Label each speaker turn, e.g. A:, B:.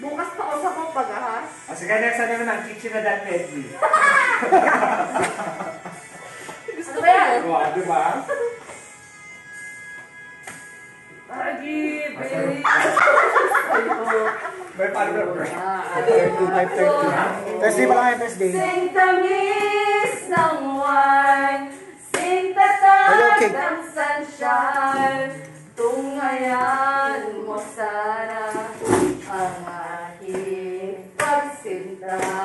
A: Bukas pa ako sa pag-ahas
B: O sige, next ano naman, kitchen na that medley. di ba? Agi, baby. May partner
C: ko. Thursday pa lang yung Thursday.
A: Sing tamis ng wine, sing tatag ng sunshine, tungayan mo sana ang aking pagsinta.